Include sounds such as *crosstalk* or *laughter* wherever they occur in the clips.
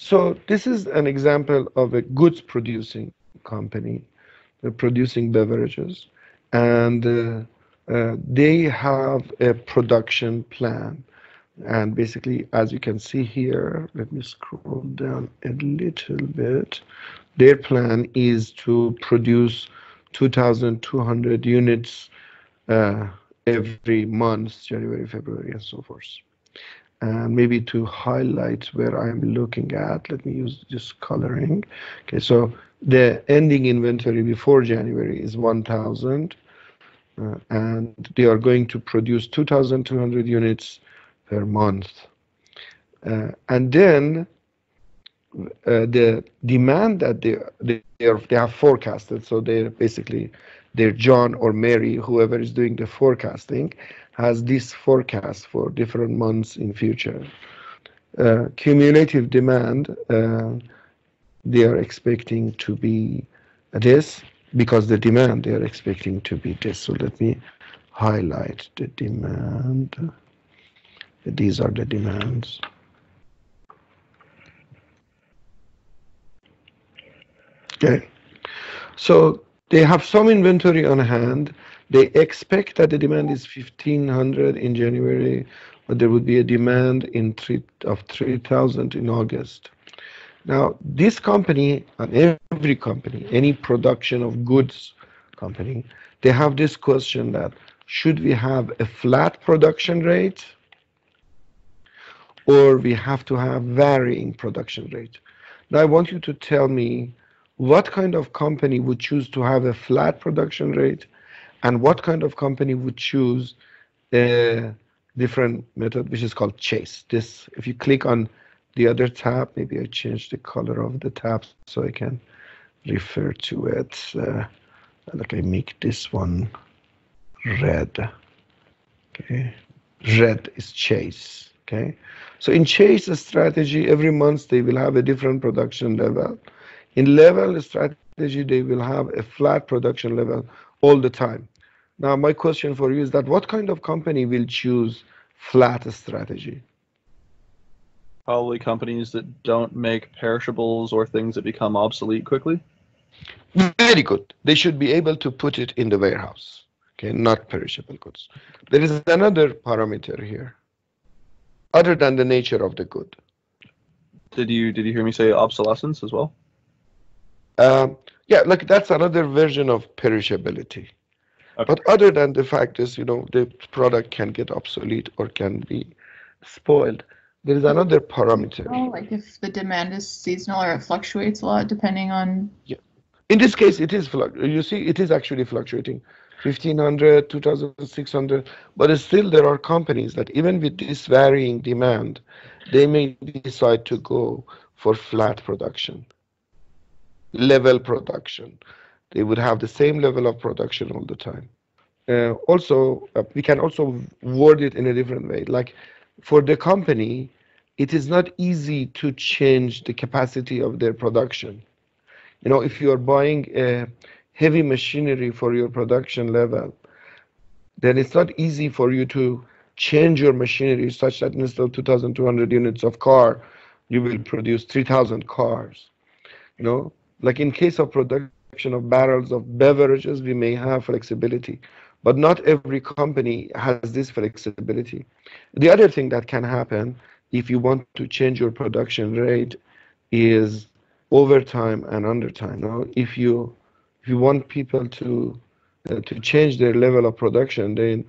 So this is an example of a goods producing company, They're producing beverages, and uh, uh, they have a production plan. And basically, as you can see here, let me scroll down a little bit. Their plan is to produce 2,200 units uh, every month, January, February, and so forth. And maybe to highlight where I'm looking at, let me use this coloring. Okay, so the ending inventory before January is 1,000, uh, and they are going to produce 2,200 units per month. Uh, and then uh, the demand that they they, are, they have forecasted, so they're basically they're John or Mary, whoever is doing the forecasting, has this forecast for different months in future. Uh, cumulative demand, uh, they are expecting to be this because the demand they are expecting to be this. So let me highlight the demand. These are the demands. Okay. So they have some inventory on hand. They expect that the demand is 1,500 in January, but there would be a demand of 3,000 in August. Now, this company, and every company, any production of goods company, they have this question that should we have a flat production rate or we have to have varying production rate? Now, I want you to tell me what kind of company would choose to have a flat production rate and what kind of company would choose a different method which is called chase. This if you click on the other tab maybe i change the color of the tab so i can refer to it. Uh, like i make this one red. Okay. Red is chase. Okay. So in chase strategy every month they will have a different production level in level strategy, they will have a flat production level all the time. Now, my question for you is that what kind of company will choose flat strategy? Probably companies that don't make perishables or things that become obsolete quickly. Very good. They should be able to put it in the warehouse. Okay, not perishable goods. There is another parameter here, other than the nature of the good. Did you did you hear me say obsolescence as well? Um, yeah, like that's another version of perishability. Okay. But other than the fact is, you know, the product can get obsolete or can be spoiled. There is another parameter. Oh, like if the demand is seasonal or it fluctuates a lot depending on. Yeah. In this case, it is fluctuating. you see, it is actually fluctuating, 1500, 2600. But still, there are companies that even with this varying demand, they may decide to go for flat production level production. They would have the same level of production all the time. Uh, also, uh, we can also word it in a different way. Like for the company, it is not easy to change the capacity of their production. You know, if you are buying heavy machinery for your production level, then it's not easy for you to change your machinery such that instead of 2,200 units of car, you will produce 3,000 cars. You know, like in case of production of barrels of beverages, we may have flexibility, but not every company has this flexibility. The other thing that can happen if you want to change your production rate is overtime and undertime. Now, if you if you want people to uh, to change their level of production, then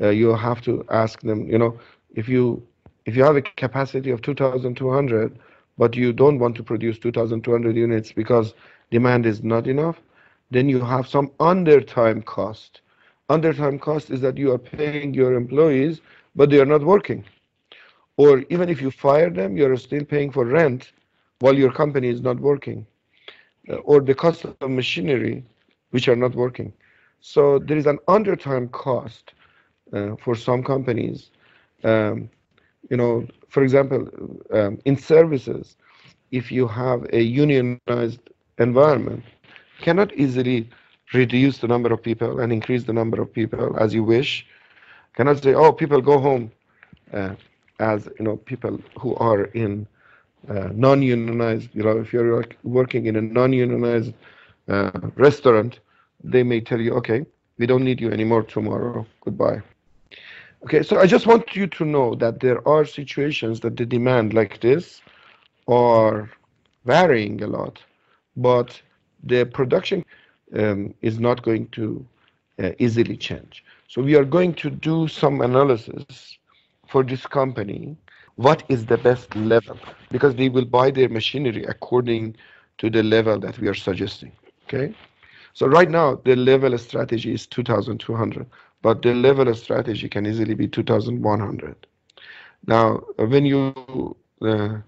uh, you have to ask them. You know, if you if you have a capacity of 2,200 but you don't want to produce 2,200 units because demand is not enough, then you have some undertime cost. Undertime cost is that you are paying your employees, but they are not working. Or even if you fire them, you're still paying for rent while your company is not working. Uh, or the cost of machinery, which are not working. So there is an undertime cost uh, for some companies. Um, you know, for example, um, in services, if you have a unionized environment, cannot easily reduce the number of people and increase the number of people as you wish. Cannot say, oh, people go home, uh, as you know, people who are in uh, non-unionized, you know, if you're working in a non-unionized uh, restaurant, they may tell you, okay, we don't need you anymore tomorrow. Goodbye. Okay, so I just want you to know that there are situations that the demand like this are varying a lot, but the production um, is not going to uh, easily change. So we are going to do some analysis for this company. What is the best level? Because they will buy their machinery according to the level that we are suggesting. Okay. So right now the level strategy is 2,200, but the level of strategy can easily be 2,100. Now, when you uh,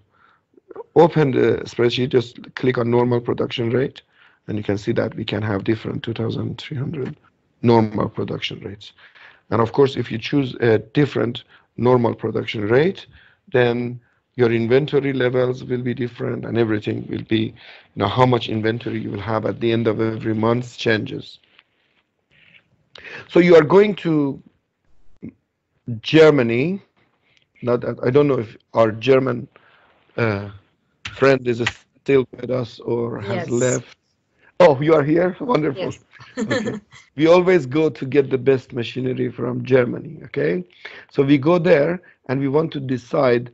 open the spreadsheet, just click on normal production rate, and you can see that we can have different 2,300 normal production rates. And of course, if you choose a different normal production rate, then your inventory levels will be different and everything will be, you know, how much inventory you will have at the end of every month changes. So you are going to Germany. Now that I don't know if our German uh, friend is still with us or has Yes. left. Oh, you are here? Wonderful. Yes. *laughs* Okay. *laughs* we always go to get the best machinery from Germany, okay? So we go there and we want to decide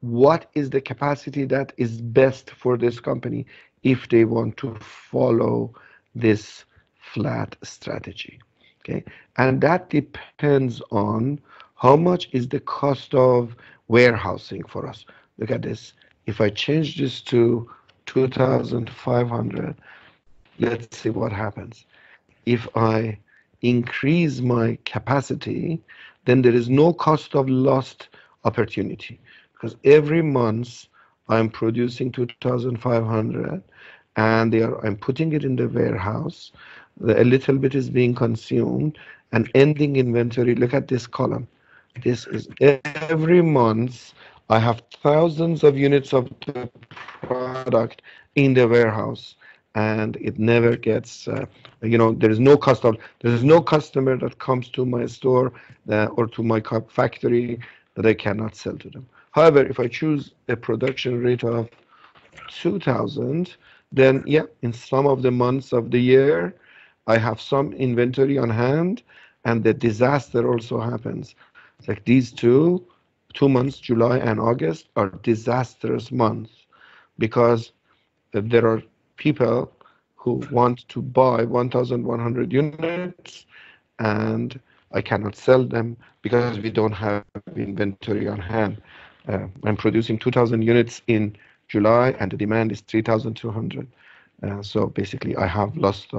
what is the capacity that is best for this company if they want to follow this flat strategy, okay? And that depends on how much is the cost of warehousing for us. Look at this. If I change this to 2,500, let's see what happens. If I increase my capacity, then there is no cost of lost opportunity because every month I'm producing 2,500 and are, I'm putting it in the warehouse. A little bit is being consumed and ending inventory. Look at this column. This is every month I have thousands of units of the product in the warehouse and it never gets uh, you know there is no cost of there is no customer that comes to my store uh, or to my factory that I cannot sell to them. However, if I choose a production rate of 2000 then yeah in some of the months of the year I have some inventory on hand and the disaster also happens like these two two months July and August are disastrous months because there are people who want to buy 1,100 units and I cannot sell them because we don't have inventory on hand. Uh, I'm producing 2,000 units in July and the demand is 3,200. Uh, so basically, I have lost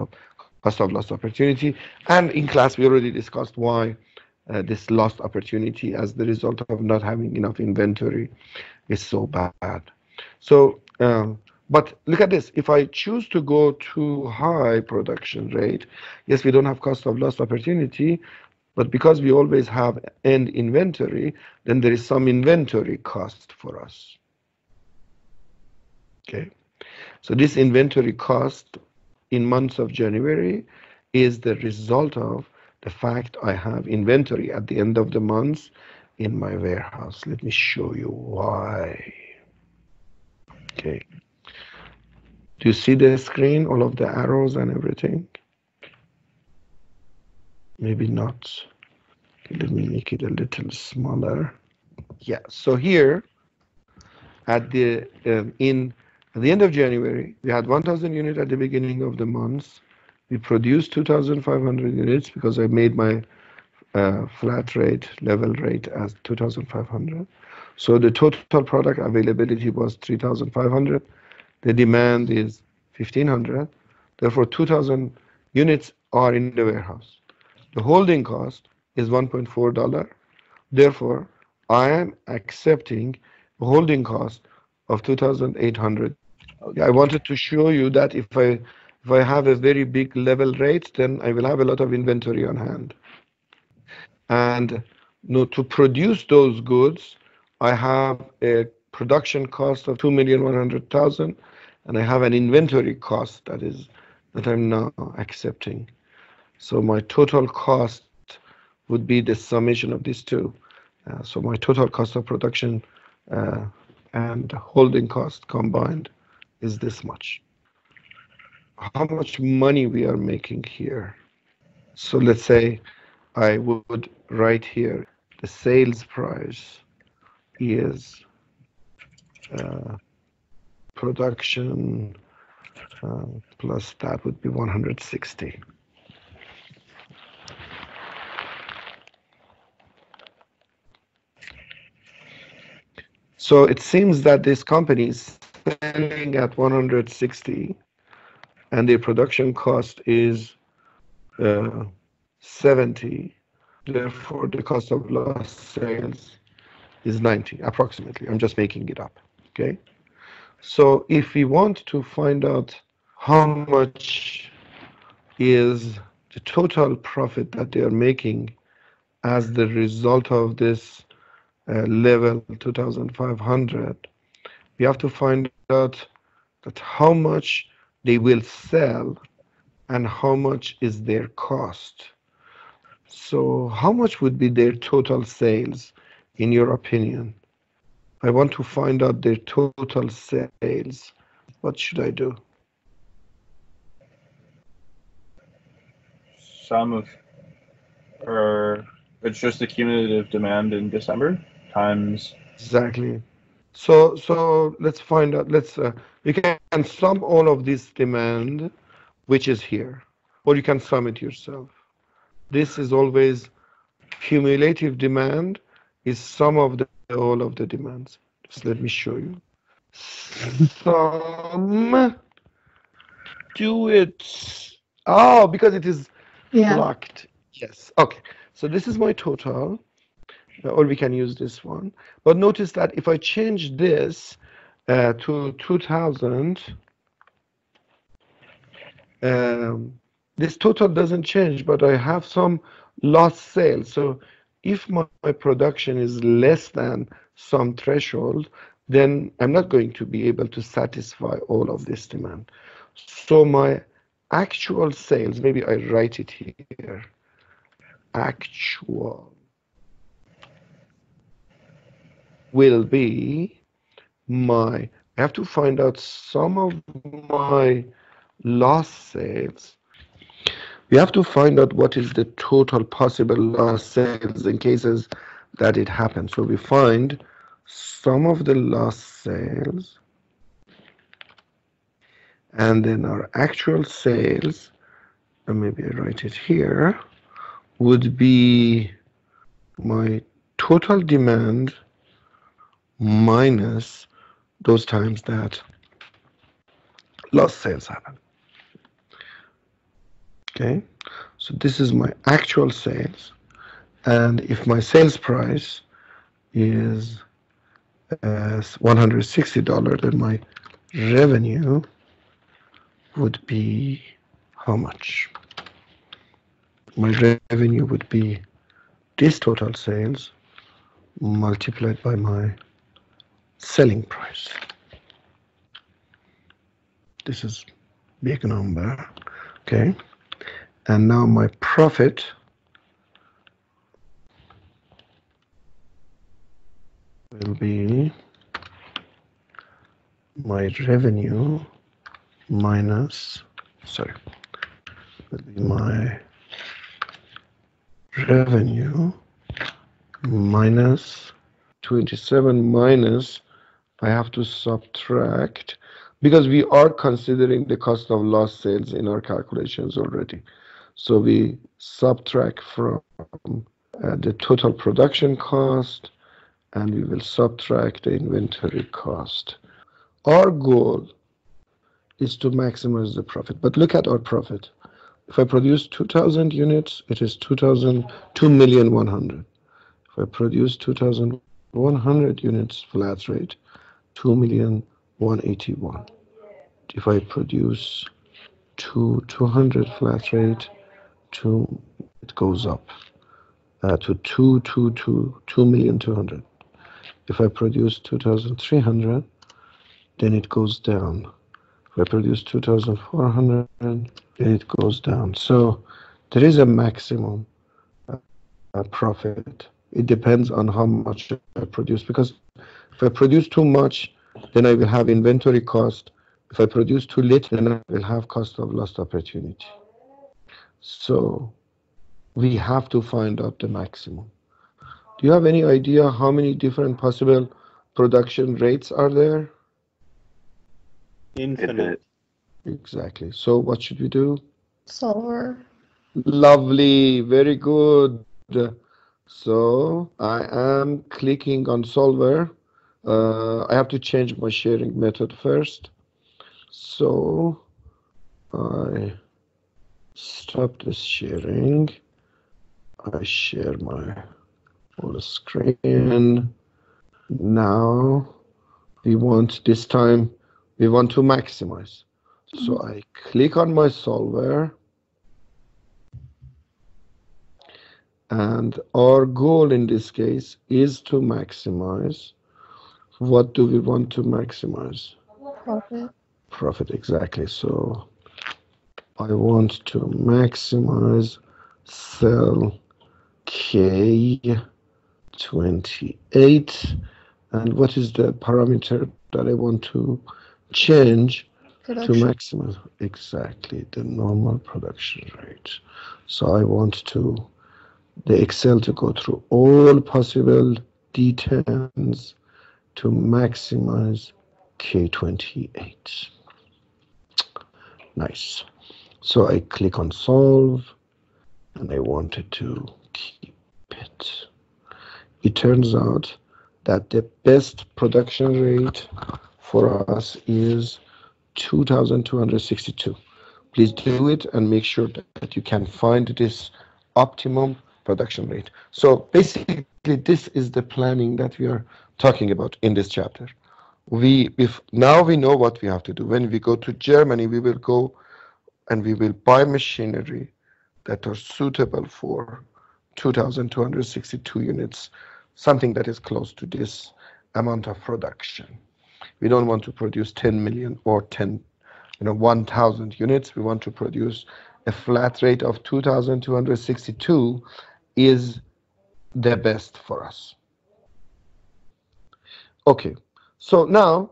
cost of lost opportunity. And in class, we already discussed why uh, this lost opportunity as the result of not having enough inventory is so bad. So, um, but look at this. If I choose to go to high production rate, yes, we don't have cost of lost opportunity, but because we always have end inventory, then there is some inventory cost for us. Okay. So this inventory cost in months of January is the result of the fact I have inventory at the end of the month in my warehouse. Let me show you why. Okay. Do you see the screen, all of the arrows and everything? Maybe not. Let me make it a little smaller. Yeah, so here at the um, in at the end of January, we had 1,000 units at the beginning of the month. We produced 2,500 units because I made my uh, flat rate, level rate as 2,500. So the total product availability was 3,500. The demand is 1,500. Therefore, 2,000 units are in the warehouse. The holding cost is 1.4 dollar. Therefore, I am accepting a holding cost of 2,800. I wanted to show you that if I if I have a very big level rate, then I will have a lot of inventory on hand. And you know, to produce those goods, I have a production cost of two million one hundred thousand, and I have an inventory cost that is that I'm now accepting. So my total cost would be the summation of these two. Uh, so my total cost of production uh, and holding cost combined is this much. How much money we are making here? So let's say I would write here the sales price is uh, production uh, plus that would be 160. So it seems that this company is selling at 160 and the production cost is uh, 70. Therefore, the cost of lost sales is 90 approximately. I'm just making it up. Okay. So if we want to find out how much is the total profit that they are making as the result of this uh, level 2500 we have to find out that how much they will sell and how much is their cost so how much would be their total sales in your opinion i want to find out their total sales what should i do Sum of, or it's just the cumulative demand in December times. Exactly. So so let's find out. Let's uh, you can sum all of this demand, which is here, or you can sum it yourself. This is always cumulative demand is sum of the all of the demands. Just let me show you. Sum. Do it. Oh, because it is Yeah. blocked. Yes. Okay. So this is my total, or we can use this one. But notice that if I change this uh, to 2000, um, this total doesn't change, but I have some lost sales. So if my, my production is less than some threshold, then I'm not going to be able to satisfy all of this demand. So my actual sales, maybe I write it here, actual will be my, I have to find out some of my lost sales. We have to find out what is the total possible lost sales in cases that it happens. So we find some of the lost sales and then our actual sales, and maybe I write it here, would be my total demand minus those times that lost sales happen. Okay, so this is my actual sales, and if my sales price is uh, $160, then my revenue would be how much? My revenue would be this total sales multiplied by my selling price. This is big number, okay? And now my profit will be my revenue minus, sorry, will be my revenue minus 27 minus, I have to subtract, because we are considering the cost of lost sales in our calculations already. So we subtract from uh, the total production cost, and we will subtract the inventory cost. Our goal is to maximize the profit. But look at our profit. If I produce 2,000 units, it is 2,000, 2,100. If I produce 2,100 units flat rate, 2,181. If I produce two 200 flat rate, two, it goes up uh, to 2, 2, 2, 2,200. If I produce 2,300, then it goes down. If I produce 2,400, then it goes down. So there is a maximum uh, profit. It depends on how much I produce because If I produce too much, then I will have inventory cost. If I produce too little, then I will have cost of lost opportunity. So we have to find out the maximum. Do you have any idea how many different possible production rates are there? Infinite. Exactly. So what should we do? Solver. Lovely, very good. So I am clicking on solver. Uh, I have to change my sharing method first. So I stop this sharing. I share my whole screen. Now we want this time we want to maximize. So I click on my solver and our goal in this case is to maximize. What do we want to maximize? Profit. Profit, exactly. So I want to maximize cell K28 and what is the parameter that I want to change to maximize exactly the normal production rate. So I want to the Excel to go through all possible details to maximize K28. Nice. So I click on solve and I wanted to keep it. It turns out that the best production rate for us is 2262. Please do it and make sure that you can find this optimum production rate. So basically, this is the planning that we are talking about in this chapter. We, if now we know what we have to do. When we go to Germany, we will go and we will buy machinery that are suitable for 2,262 units, something that is close to this amount of production. We don't want to produce 10 million or 10, you know, 1,000 units. We want to produce a flat rate of 2,262 is the best for us. Okay, so now,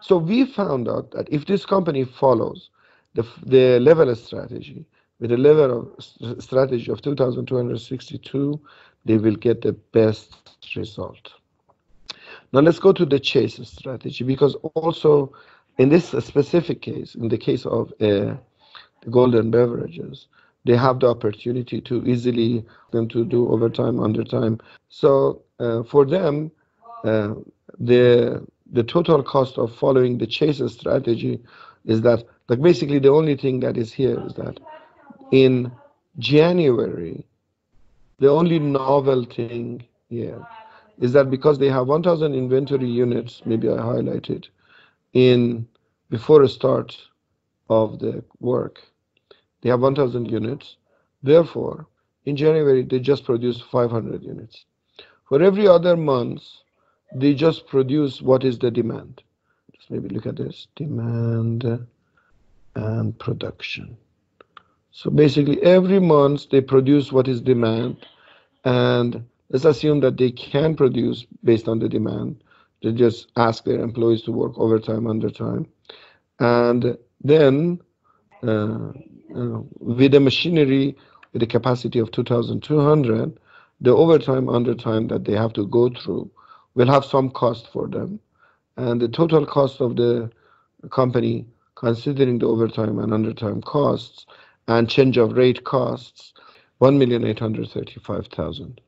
so we found out that if this company follows the, the level strategy with a level of strategy of 2,262, they will get the best result. Now let's go to the chase strategy because also in this specific case, in the case of uh, the golden beverages, they have the opportunity to easily them to do overtime, undertime. So uh, for them, uh, the the total cost of following the chase strategy is that like basically the only thing that is here is that in January, the only novel thing here is that because they have 1,000 inventory units, maybe I highlighted, in before start of the work, they have 1,000 units. Therefore, in January, they just produce 500 units. For every other month, they just produce what is the demand. Just maybe look at this demand and production. So basically, every month they produce what is demand, and let's assume that they can produce based on the demand. They just ask their employees to work overtime, undertime, and then uh, uh, with the machinery with a capacity of 2,200, the overtime, undertime that they have to go through will have some cost for them, and the total cost of the company, considering the overtime and undertime costs and change of rate costs, 1,835,000.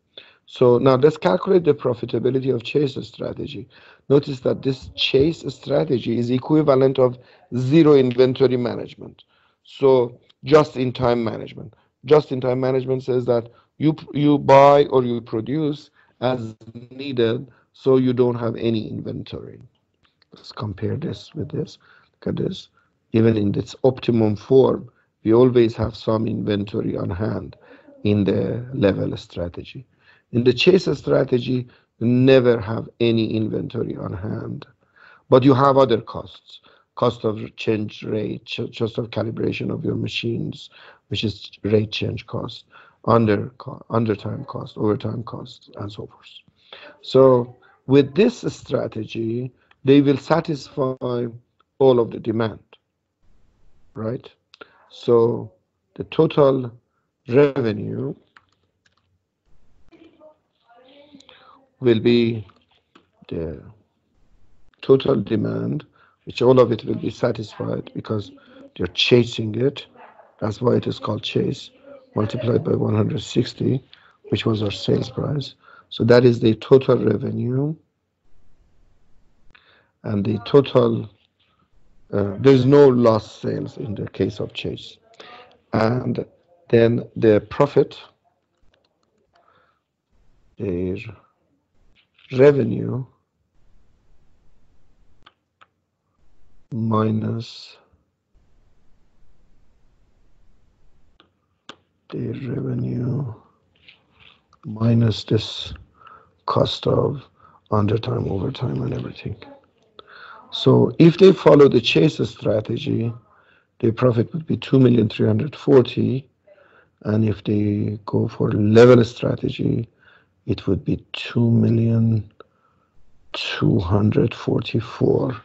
So now let's calculate the profitability of chase strategy. Notice that this chase strategy is equivalent of zero inventory management. So just in time management. Just in time management says that you you buy or you produce as needed so you don't have any inventory. Let's compare this with this. Look at this. Even in its optimum form, we always have some inventory on hand in the level strategy. In the chase strategy, you never have any inventory on hand, but you have other costs cost of change rate, cost of calibration of your machines, which is rate change cost, under co- undertime cost, overtime cost, and so forth. So with this strategy, they will satisfy all of the demand, right? So the total revenue will be the total demand, which all of it will be satisfied because they're chasing it. That's why it is called chase, multiplied by 160, which was our sales price. So that is the total revenue. And the total, uh, there's no lost sales in the case of Chase. And then the profit, their revenue minus the revenue minus this cost of undertime, overtime, and everything. So if they follow the chase strategy, their profit would be 2,340. And if they go for level strategy, it would be 2,244.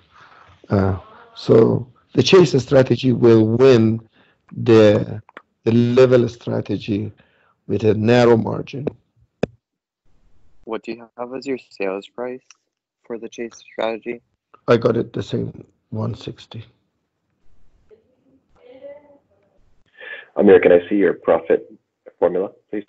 Uh, so the chase strategy will win the, the level strategy with a narrow margin. What do you have as your sales price for the chase strategy? I got it the same 160. Amir, can I see your profit formula, please?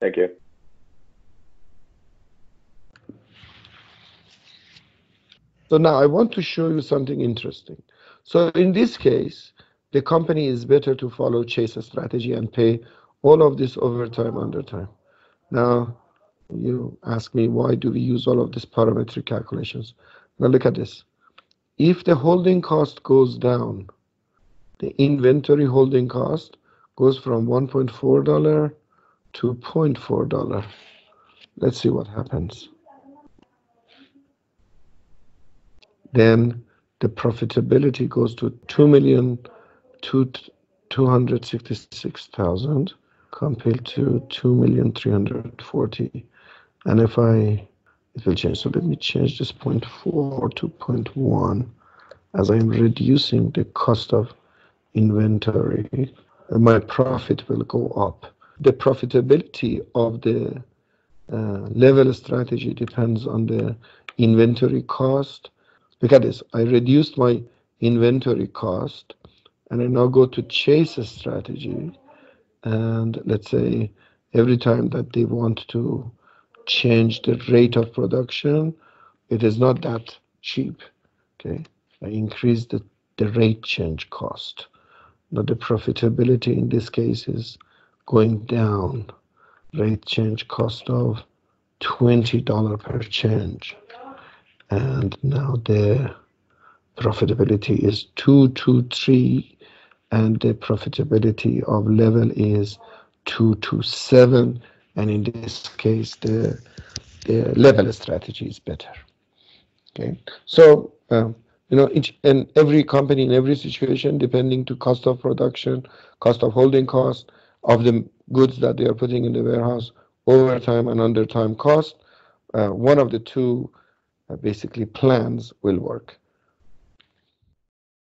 Thank you. So now I want to show you something interesting. So in this case, the company is better to follow Chase strategy and pay all of this overtime undertime. Now, you ask me why do we use all of these parametric calculations? Now look at this. If the holding cost goes down, the inventory holding cost goes from $1.4 to $0.4. Let's see what happens. Then the profitability goes to two million two two hundred sixty six thousand compared to two million three hundred forty. And if I it will change. So let me change this point four to point one as I'm reducing the cost of inventory, my profit will go up. The profitability of the uh, level strategy depends on the inventory cost Look at this. I reduced my inventory cost and I now go to chase a strategy. And let's say every time that they want to change the rate of production, it is not that cheap. Okay. I increase the, the rate change cost. Now the profitability in this case is going down. Rate change cost of $20 per change and now the profitability is 223 and the profitability of level is 227 and in this case the, the level strategy is better. Okay. So um, you know each and every company in every situation depending to cost of production cost of holding cost of the goods that they are putting in the warehouse overtime and undertime cost uh, one of the two Uh, basically plans will work.